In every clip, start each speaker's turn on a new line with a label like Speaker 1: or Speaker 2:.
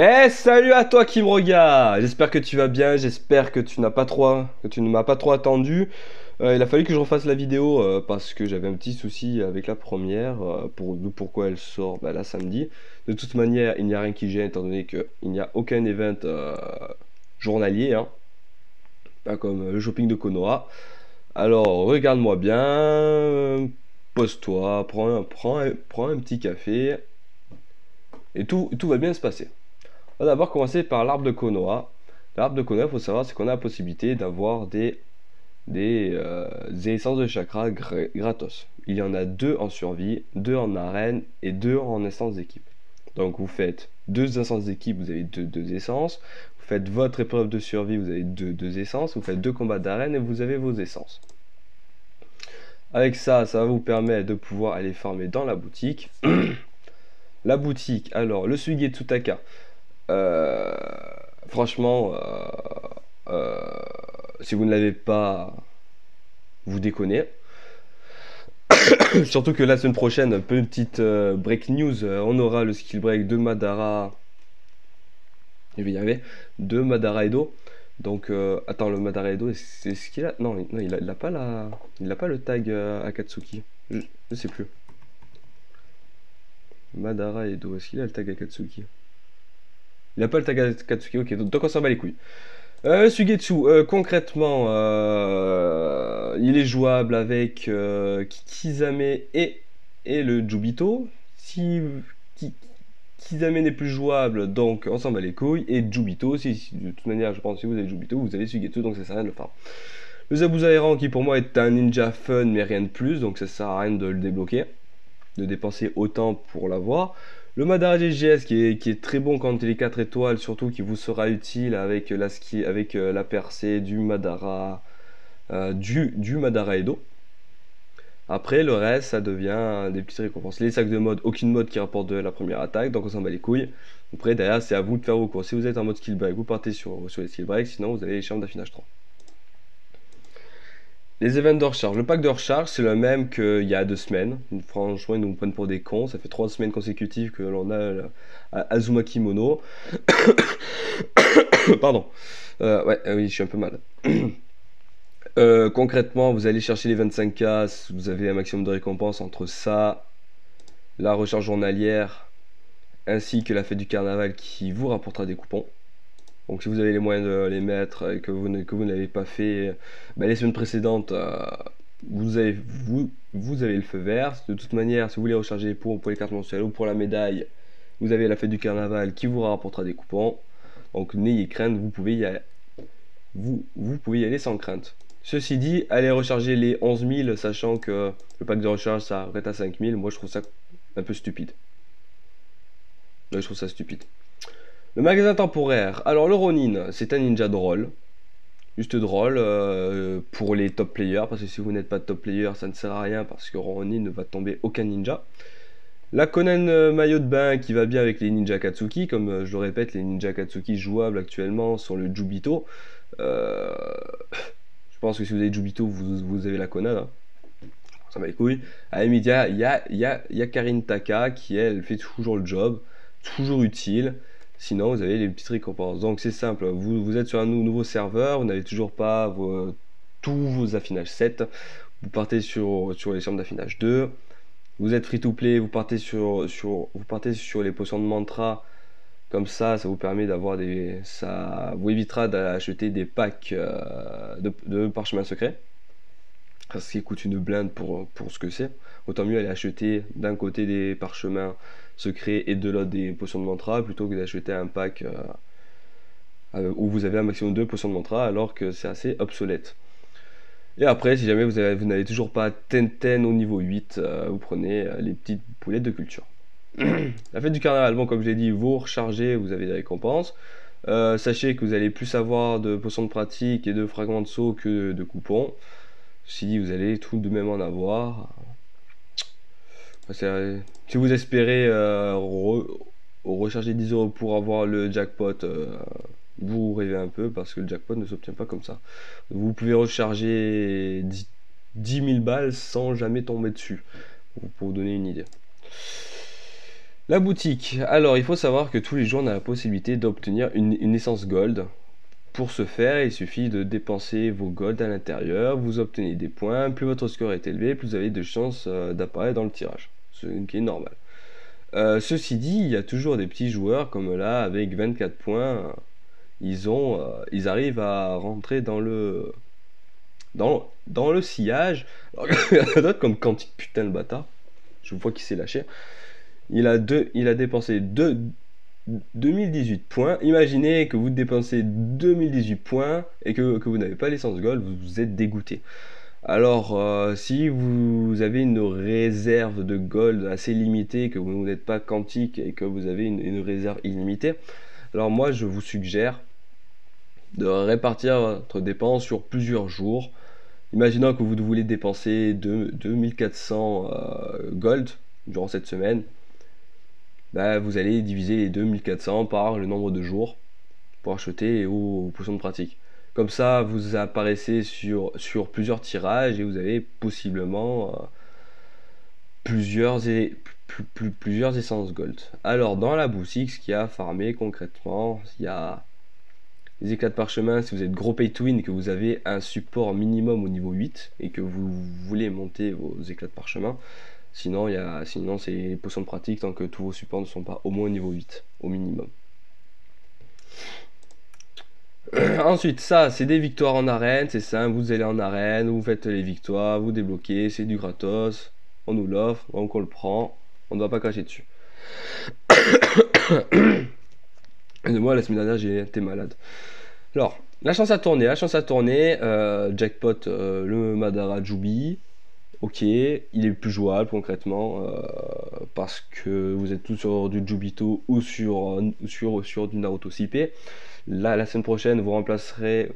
Speaker 1: Eh salut à toi qui me regarde J'espère que tu vas bien, j'espère que tu n'as pas trop ne m'as pas trop attendu. Euh, il a fallu que je refasse la vidéo euh, parce que j'avais un petit souci avec la première, euh, pour pourquoi elle sort bah, là samedi. De toute manière, il n'y a rien qui gêne étant donné qu'il n'y a aucun event journalier, hein. pas comme le shopping de Konoha. Alors regarde-moi bien, pose-toi, prends un, petit café et tout va bien se passer. On va d'abord commencer par l'arbre de Konoha. L'arbre de Konoha, il faut savoir, c'est qu'on a la possibilité d'avoir des, euh, essences de chakra gratos. Il y en a deux en survie, deux en arène et deux en essence d'équipe. Donc vous faites deux essences d'équipe, vous avez deux, essences. Vous faites votre épreuve de survie, vous avez deux, deux essences. Vous faites deux combats d'arène et vous avez vos essences. Avec ça, ça va vous permettre de pouvoir aller farmer dans la boutique. la boutique, alors le Suigetsu Taka. Euh, franchement, euh, euh, si vous ne l'avez pas, vous déconnez. Surtout que la semaine prochaine, petite break news, on aura le skill break de Madara. Je vais y arriver. De Madara Edo. Donc, attends, le Madara Edo, c'est ce qu'il a? Non, il, a, pas la, il a pas le tag Akatsuki. Je, je sais plus. Madara Edo, est-ce qu'il a le tag Akatsuki? Il n'a pas le Takatsuki, ok, donc on s'en bat les couilles. Euh, Sugetsu, euh, concrètement, euh, il est jouable avec Kizame et, et le Jubito. Si Kizame n'est plus jouable, donc on s'en bat les couilles. Et Jubito, si, de toute manière, je pense que si vous avez Jubito, vous avez Sugetsu, donc ça sert à rien de le faire. Le Zabuza qui pour moi est un ninja fun, mais rien de plus, donc ça sert à rien de le débloquer, de dépenser autant pour l'avoir. Le Madara GGS qui est, très bon quand il est 4 étoiles, surtout qui vous sera utile avec avec, euh, la percée du Madara, euh, du, du Madara Edo. Après, le reste, ça devient des petites récompenses. Les sacs de mode, aucune mode qui rapporte de la première attaque, donc on s'en bat les couilles. Après, derrière, c'est à vous de faire vos cours. Si vous êtes en mode skill break, vous partez sur, sur les skill break, sinon vous avez les chambres d'affinage 3. Les événements de recharge. Le pack de recharge, c'est le même qu'il y a deux semaines. Franchement, ils nous prennent pour des cons. Ça fait trois semaines consécutives que l'on a à Azumaki Mono. Pardon. Euh, ouais, euh, oui, je suis un peu mal. Euh, concrètement, vous allez chercher les 25K. Vous avez un maximum de récompenses entre ça, la recharge journalière, ainsi que la fête du carnaval qui vous rapportera des coupons. Donc si vous avez les moyens de les mettre et que vous, que vous pas fait bah, les semaines précédentes, euh, vous, avez, vous, vous avez le feu vert. De toute manière, si vous voulez recharger pour, pour les cartes mensuelles ou pour la médaille, vous avez la fête du carnaval qui vous rapportera des coupons. Donc n'ayez crainte, vous pouvez, y aller, vous, vous pouvez y aller sans crainte. Ceci dit, allez recharger les 11 000, sachant que le pack de recharge ça arrête à 5 000. Moi je trouve ça un peu stupide. je trouve ça stupide. Le magasin temporaire. Alors le Ronin, c'est un ninja drôle. Juste drôle euh, pour les top players, parce que si vous n'êtes pas top player, ça ne sert à rien, parce que Ronin ne va tomber aucun ninja. La Conan euh, maillot de bain qui va bien avec les ninja Katsuki, comme euh, je le répète, les ninja Katsuki jouables actuellement sur le Jubito. je pense que si vous avez Jubito, vous, avez la Conan. Hein. Ça va les couilles. À il y a, y, a, y a Karine Taka qui, elle, fait toujours le job, toujours utile. Sinon, vous avez les petites récompenses. Donc, c'est simple. Vous, vous, êtes sur un nouveau serveur, vous n'avez toujours pas tous vos affinages 7. Vous partez sur, sur les chambres d'affinage 2. Vous êtes free to play, vous partez sur, sur, vous partez sur les potions de mantra. Comme ça, ça vous permet d'avoir des. Ça vous évitera d'acheter des packs euh, de, de parchemins secrets. Ce qui coûte une blinde pour, pour ce que c'est. Autant mieux aller acheter d'un côté des parchemins secrets et de l'autre des potions de mantra plutôt que d'acheter un pack euh, euh, où vous avez un maximum de potions de mantra alors que c'est assez obsolète. Et après, si jamais vous, vous n'avez toujours pas Tenten au niveau 8, euh, vous prenez les petites poulettes de culture. La fête du carnaval, bon, comme je l'ai dit, vous rechargez, vous avez des récompenses. sachez que vous allez plus avoir de potions de pratique et de fragments de saut que de coupons. Si vous allez tout de même en avoir. Si vous espérez euh, recharger 10 euros pour avoir le jackpot, euh, vous rêvez un peu parce que le jackpot ne s'obtient pas comme ça. Vous pouvez recharger 10, 000 balles sans jamais tomber dessus, pour vous donner une idée. La boutique. Alors, il faut savoir que tous les jours, on a la possibilité d'obtenir une, licence gold. Pour ce faire, il suffit de dépenser vos gold à l'intérieur, vous obtenez des points, plus votre score est élevé, plus vous avez de chances euh, d'apparaître dans le tirage, ce qui est normal. Euh, ceci dit, il y a toujours des petits joueurs comme là, avec 24 points, euh, ils arrivent à rentrer dans le, dans, dans le sillage. D'autres comme Quantique, putain le bâtard, je vois qu'il s'est lâché. Il a, deux, il a dépensé deux, 2018 points. Imaginez que vous dépensez 2018 points et que, vous n'avez pas l'essence gold, vous, êtes dégoûté. Alors, euh, si vous avez une réserve de gold assez limitée, que vous n'êtes pas quantique et que vous avez une, réserve illimitée, alors moi je vous suggère de répartir votre dépense sur plusieurs jours. Imaginons que vous voulez dépenser 2400 euh, gold durant cette semaine. Bah, vous allez diviser les 2400 par le nombre de jours pour acheter aux, potions de pratique. Comme ça, vous apparaissez sur, sur plusieurs tirages et vous avez possiblement euh, plusieurs, plusieurs essences gold. Alors, dans la boutique, ce qu'il y a farmé concrètement, il y a les éclats de parchemin. Si vous êtes gros pay to win, que vous avez un support minimum au niveau 8 et que vous voulez monter vos éclats de parchemin, Sinon, y a, sinon c'est potions de pratique tant que tous vos supports ne sont pas au moins au niveau 8, au minimum. Ensuite, ça, c'est des victoires en arène, c'est ça, vous allez en arène, vous faites les victoires, vous débloquez, c'est du gratos, on nous l'offre, donc on le prend, on ne doit pas cracher dessus. moi, la semaine dernière, j'ai été malade. Alors, la chance à tourner, la chance à tourner, euh, jackpot, euh, le Madara Jubi, ok, il est plus jouable concrètement euh, parce que vous êtes tous sur du Jubito ou sur, sur, sur du Naruto CP. Là, la semaine prochaine, vous remplacerez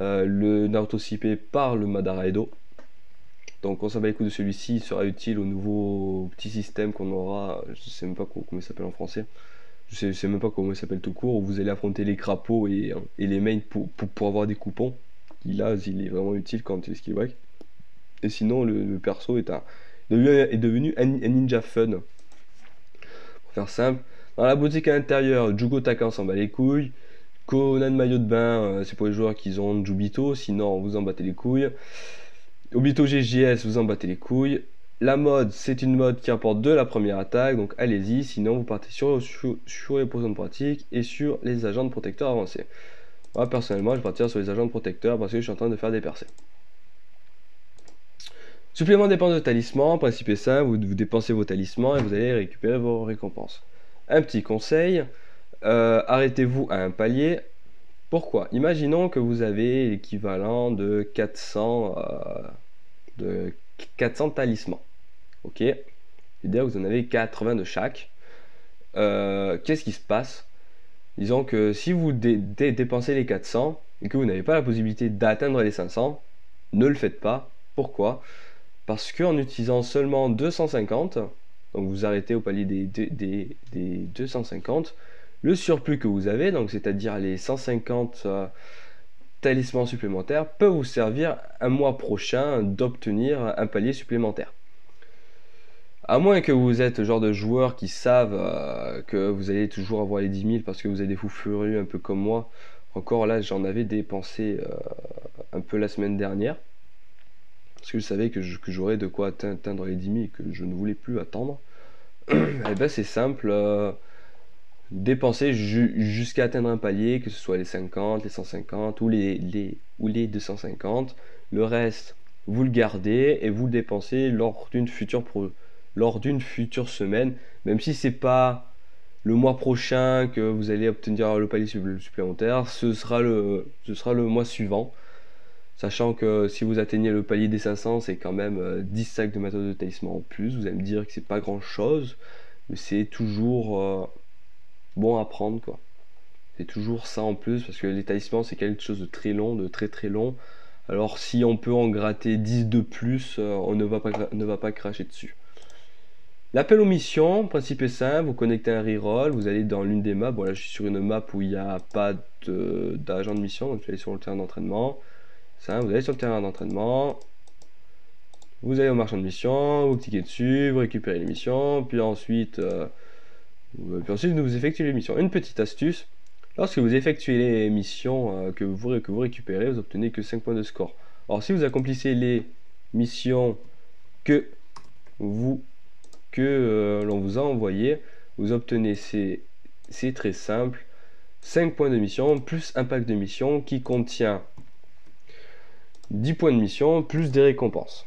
Speaker 1: euh, le Naruto CP par le Madara Edo. Donc on s'en bat les coups de celui-ci, sera utile au nouveau petit système qu'on aura, je sais même pas comment il s'appelle en français, je sais, sais même pas comment il s'appelle tout court, où vous allez affronter les crapauds et, les mains pour, pour, avoir des coupons. Il, là, il est vraiment utile quand il est skill. Et sinon, le, perso est, un, est devenu un, ninja fun. Pour faire simple, dans la boutique à l'intérieur, Jugo Taka s'en bat les couilles. Conan maillot de bain, euh, c'est pour les joueurs qui ont Jubito, sinon vous en battez les couilles. Obito GGS, vous en battez les couilles. La mode, c'est une mode qui apporte de la première attaque, donc allez-y, sinon vous partez sur, sur, les potions de pratique et sur les agents de protecteurs avancés. Moi personnellement, je vais partir sur les agents de protecteurs parce que je suis en train de faire des percées. Supplément de dépenses de talisman, principe est simple, vous, dépensez vos talismans et vous allez récupérer vos récompenses. Un petit conseil, euh, arrêtez-vous à un palier. Pourquoi? Imaginons que vous avez l'équivalent de 400, euh, de 400 talismans. Ok? C'est-à-dire que vous en avez 80 de chaque. Euh, qu'est-ce qui se passe? Disons que si vous dépensez les 400 et que vous n'avez pas la possibilité d'atteindre les 500, ne le faites pas. Pourquoi? Parce qu'en utilisant seulement 250, donc vous arrêtez au palier des, des, 250, le surplus que vous avez, donc c'est-à-dire les 150 euh, talismans supplémentaires, peut vous servir un mois prochain d'obtenir un palier supplémentaire. À moins que vous êtes le genre de joueur qui savent euh, que vous allez toujours avoir les 10 000 parce que vous avez des fous furieux un peu comme moi. Encore là, j'en avais dépensé euh, un peu la semaine dernière parce que je savais que j'aurais de quoi atteindre les 10 000 et que je ne voulais plus attendre, et eh ben c'est simple, euh, dépenser jusqu'à atteindre un palier, que ce soit les 50, les 150 ou les, les, ou les 250. Le reste, vous le gardez et vous le dépensez lors d'une future, semaine, même si c'est pas le mois prochain que vous allez obtenir le palier supplémentaire, ce sera le mois suivant. Sachant que si vous atteignez le palier des 500, c'est quand même 10 euh, sacs de matériaux de talisman en plus. Vous allez me dire que c'est pas grand chose, mais c'est toujours euh, bon à prendre. C'est toujours ça en plus parce que les talismans c'est quelque chose de très long, de très très long. Alors si on peut en gratter 10 de plus, euh, on ne va, pas, cracher dessus. L'appel aux missions, principe est simple, vous connectez un reroll, vous allez dans l'une des maps, bon là je suis sur une map où il n'y a pas d'agent de, mission, donc je vais sur le terrain d'entraînement vous allez sur le terrain d'entraînement, vous allez au marchand de mission, vous cliquez dessus, vous récupérez les missions, puis ensuite euh, Puis ensuite, vous effectuez les missions. Une petite astuce, lorsque vous effectuez les missions que, vous, que vous récupérez, vous obtenez que 5 points de score. Alors si vous accomplissez les missions que vous que l'on vous a envoyé, vous obtenez c'est très simple 5 points de mission plus un pack de mission qui contient 10 points de mission plus des récompenses.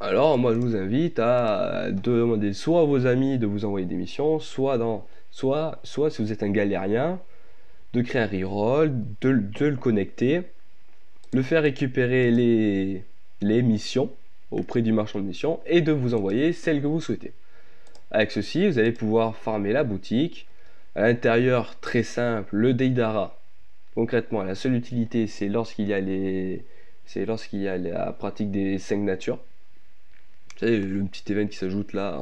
Speaker 1: Alors moi je vous invite à demander soit à vos amis de vous envoyer des missions, soit dans soit soit si vous êtes un galérien de créer un reroll, de, le connecter, le faire récupérer les, les missions auprès du marchand de missions et de vous envoyer celles que vous souhaitez. Avec ceci, vous allez pouvoir farmer la boutique, à l'intérieur, très simple, le Deidara. Concrètement, la seule utilité, c'est lorsqu'il y a les, c'est lorsqu'il y a la pratique des 5 natures. Vous savez, le petit événement qui s'ajoute là,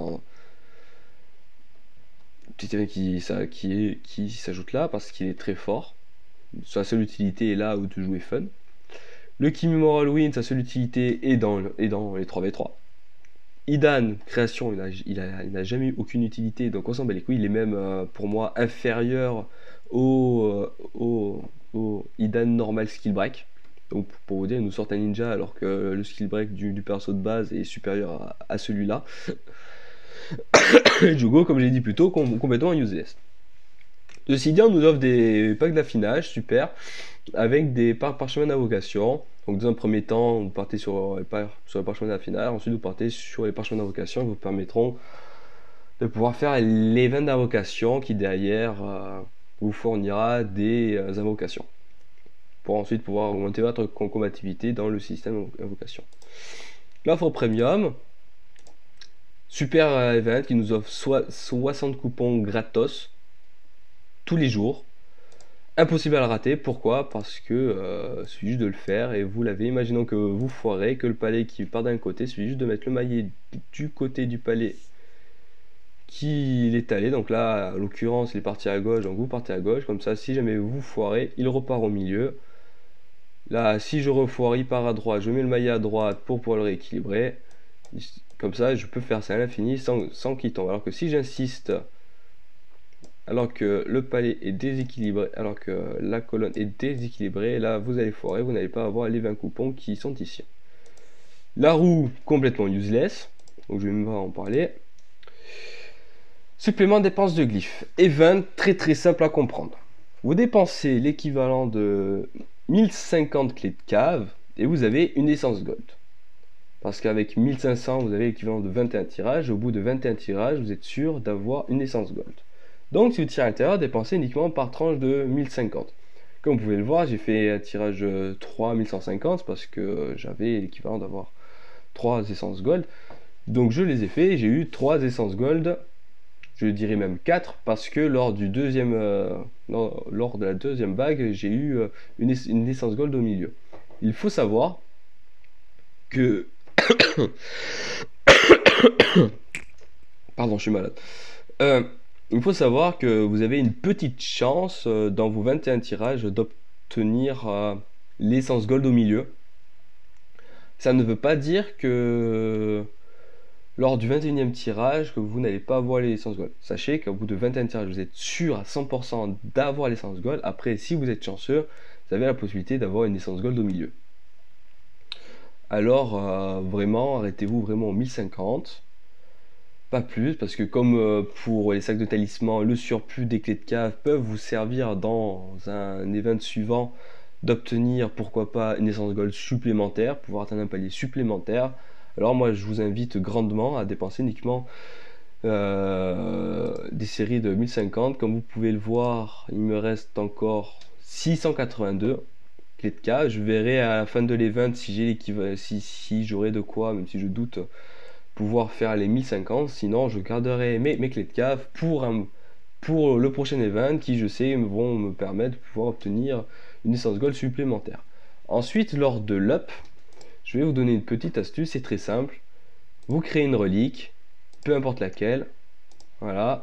Speaker 1: petit événement qui, s'ajoute là parce qu'il est très fort. Sa seule utilité est là où tu jouer fun. Le Kimi Moral Win, sa seule utilité est dans, est dans les 3v3. Idan, création, il n'a jamais eu aucune utilité, donc on s'en bat les couilles. Il est même euh, pour moi inférieur au, euh, au, Idan normal skill break. Donc pour vous dire, il nous sort un ninja alors que le skill break du, perso de base est supérieur à, celui-là. Jugo, comme j'ai dit plus tôt, complètement useless. Le Sidian nous offre des packs d'affinage, super, avec des parchemins d'invocation. Donc dans un premier temps, vous partez sur les, parchemins d'affinage, ensuite vous partez sur les parchemins d'invocation qui vous permettront de pouvoir faire l'événement d'invocation qui derrière euh, vous fournira des euh, invocations pour ensuite pouvoir augmenter votre combativité dans le système d'invocation. L'offre premium, super euh, event qui nous offre 60 coupons gratos tous les jours impossible à le rater. Pourquoi? Parce que euh, suffit juste de le faire et vous l'avez. Imaginons que vous foirez, que le palais qui part d'un côté, suffit juste de mettre le maillet du côté du palais qui est allé. Donc là, en l'occurrence, il est parti à gauche, donc vous partez à gauche. Comme ça, si jamais vous foirez, il repart au milieu. Là, si je refoire, il part à droite, je mets le maillet à droite pour pouvoir le rééquilibrer. Comme ça, je peux faire ça à l'infini sans, sans qu'il. Alors que si j'insiste alors que le palais est déséquilibré, alors que la colonne est déséquilibrée, là vous allez foirer, vous n'allez pas avoir les 20 coupons qui sont ici. La roue complètement useless, donc je vais même pas en parler. Supplément dépense de glyphes. Event très très simple à comprendre. Vous dépensez l'équivalent de 1050 clés de cave et vous avez une essence gold. Parce qu'avec 1500, vous avez l'équivalent de 21 tirages. Au bout de 21 tirages, vous êtes sûr d'avoir une essence gold. Donc si vous tirez à l'intérieur, dépensez uniquement par tranche de 1050. Comme vous pouvez le voir, j'ai fait un tirage 3 1150 parce que j'avais l'équivalent d'avoir 3 essences gold. Donc je les ai fait, j'ai eu 3 essences gold, je dirais même 4 parce que lors du deuxième euh, lors de la deuxième bague, j'ai eu euh, une, une essence gold au milieu. Il faut savoir que Pardon, je suis malade. Euh, il faut savoir que vous avez une petite chance dans vos 21 tirages d'obtenir l'essence gold au milieu. Ça ne veut pas dire que lors du 21e tirage que vous n'allez pas avoir l'essence gold. Sachez qu'au bout de 21 tirages, vous êtes sûr à 100% d'avoir l'essence gold. Après, si vous êtes chanceux, vous avez la possibilité d'avoir une essence gold au milieu. Alors, euh, vraiment, arrêtez-vous vraiment au 1050 plus, parce que comme euh, pour les sacs de talisman, le surplus des clés de cave peuvent vous servir dans un event suivant d'obtenir pourquoi pas une essence gold supplémentaire, pouvoir atteindre un palier supplémentaire. Alors moi je vous invite grandement à dépenser uniquement euh, des séries de 1050. Comme vous pouvez le voir, il me reste encore 682 clés de cave. Je verrai à la fin de l'event si j'ai si, si j'aurai de quoi, même si je doute pouvoir faire les 1050. Sinon, je garderai mes, clés de cave pour, pour le prochain event qui, je sais, vont me permettre de pouvoir obtenir une essence gold supplémentaire. Ensuite, lors de l'up, je vais vous donner une petite astuce, c'est très simple. Vous créez une relique, peu importe laquelle. Voilà.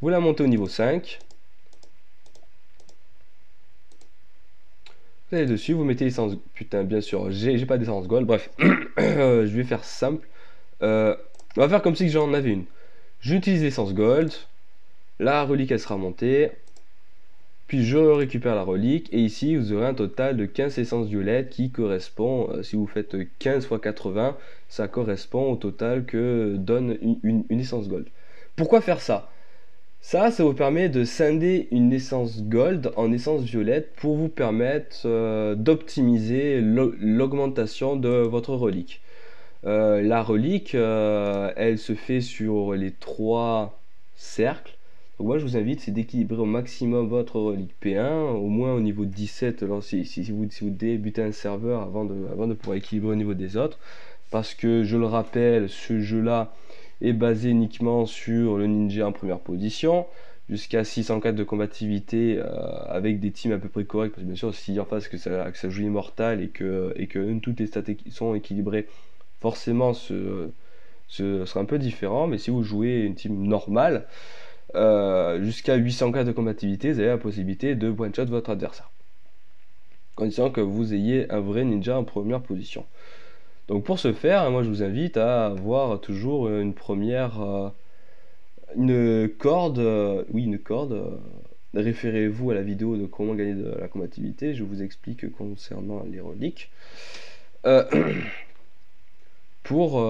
Speaker 1: Vous la montez au niveau 5. Vous allez dessus, vous mettez l'essence... Putain, bien sûr, j'ai pas d'essence gold. Bref, je vais faire simple. Euh, on va faire comme si j'en avais une. J'utilise l'essence gold. La relique, elle sera montée. Puis je récupère la relique. Et ici, vous aurez un total de 15 essences violettes qui correspond, euh, si vous faites 15 x 80, ça correspond au total que donne une, essence gold. Pourquoi faire ça? Ça, ça vous permet de scinder une essence gold en essence violette pour vous permettre euh, d'optimiser l'augmentation de votre relique. Euh, la relique, elle se fait sur les trois cercles. Donc moi je vous invite c'est d'équilibrer au maximum votre relique P1, au moins au niveau 17 si, si, vous, si vous débutez un serveur avant de, avant de pouvoir équilibrer au niveau des autres. Parce que je le rappelle, ce jeu là est basé uniquement sur le ninja en première position jusqu'à 604 de combativité euh, avec des teams à peu près corrects parce que bien sûr si en face que ça, que ça joue immortal et que, et que toutes les stats sont équilibrées forcément ce, ce sera un peu différent mais si vous jouez une team normale euh, jusqu'à 800k de combativité, vous avez la possibilité de one-shot votre adversaire. Condition que vous ayez un vrai ninja en première position. Donc pour ce faire, moi je vous invite à avoir toujours une première... Euh, une corde, euh, oui une corde, référez-vous à la vidéo de comment gagner de la combativité, je vous explique concernant les reliques. pour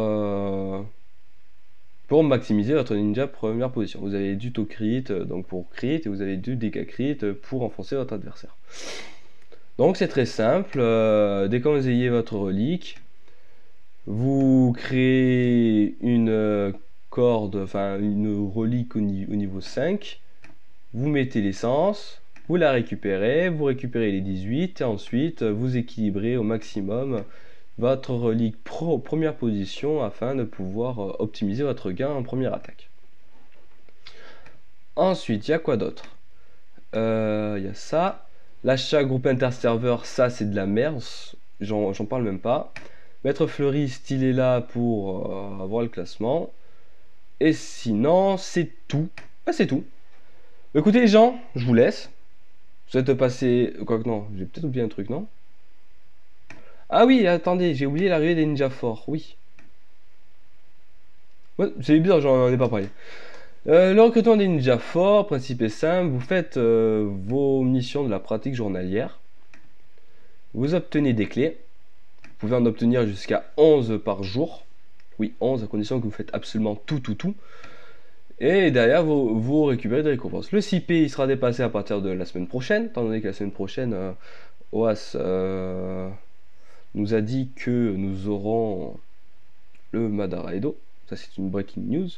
Speaker 1: pour maximiser votre ninja première position. Vous avez du to crit euh, donc pour crit et vous avez du dégâts crit euh, pour enfoncer votre adversaire. Donc c'est très simple, euh, dès que vous ayez votre relique, vous créez une corde, enfin une relique au, au niveau 5, vous mettez l'essence, vous la récupérez, vous récupérez les 18 et ensuite vous équilibrez au maximum votre relique première position afin de pouvoir euh, optimiser votre gain en première attaque. Ensuite, il y a quoi d'autre? Euh, Il y a ça. L'achat groupe interserveur, ça c'est de la merde. J'en parle même pas. Maître fleuriste, il est là pour euh, avoir le classement. Et sinon, c'est tout. Ah, c'est tout. Écoutez les gens, je vous laisse. Vous êtes passé... Quoi que non, j'ai peut-être oublié un truc, non? Ah oui, attendez, j'ai oublié l'arrivée des ninjas forts, oui. C'est bizarre, j'en ai pas parlé. Euh, le recrutement des ninjas forts, principe est simple, vous faites euh, vos missions de la pratique journalière. Vous obtenez des clés. Vous pouvez en obtenir jusqu'à 11 par jour. Oui, 11 à condition que vous faites absolument tout, tout, tout. Et derrière, vous, récupérez des récompenses. Le CP il sera dépassé à partir de la semaine prochaine, étant donné que la semaine prochaine, euh, OAS nous a dit que nous aurons le Madara Edo. Ça, c'est une breaking news.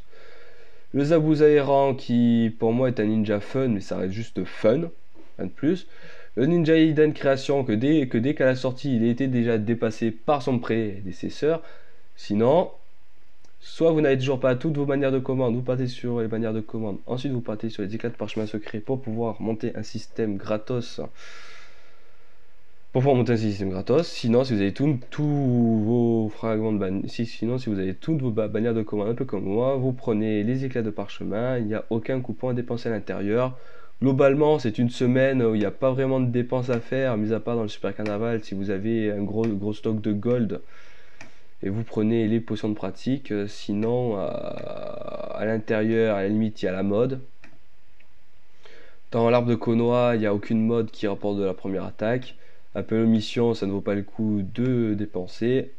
Speaker 1: Le Zabuza Errant qui, pour moi, est un ninja fun, mais ça reste juste fun. Un de plus. Le Ninja Eden Création, que dès, que dès qu'à la sortie, il était déjà dépassé par son prédécesseur. Sinon, soit vous n'avez toujours pas toutes vos manières de commande, vous partez sur les manières de commande, ensuite vous partez sur les éclats de parchemin secret pour pouvoir monter un système gratos pour pouvoir monter un système gratos. Sinon, si vous avez tous vos fragments de bannière, si, sinon, si vous avez toutes vos bannières de commande, un peu comme moi, vous prenez les éclats de parchemin, il n'y a aucun coupon à dépenser à l'intérieur. Globalement, c'est une semaine où il n'y a pas vraiment de dépenses à faire, mis à part dans le super carnaval, si vous avez un gros, gros stock de gold et vous prenez les potions de pratique. Sinon, à l'intérieur, à la limite, il y a la mode. Dans l'arbre de Konoha, il n'y a aucune mode qui rapporte de la première attaque. Appel mission, ça ne vaut pas le coup de dépenser.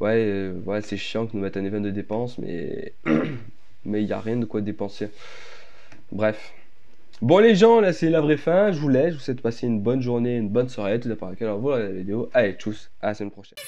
Speaker 1: Ouais, euh, c'est chiant que nous mettent un événement de dépenses, mais mais il n'y a rien de quoi dépenser. Bref. Bon les gens, là c'est la vraie fin, je vous laisse, je vous souhaite de passer une bonne journée, une bonne soirée, tout d'abord. Alors voilà la vidéo. Allez, tchuss, à la semaine prochaine.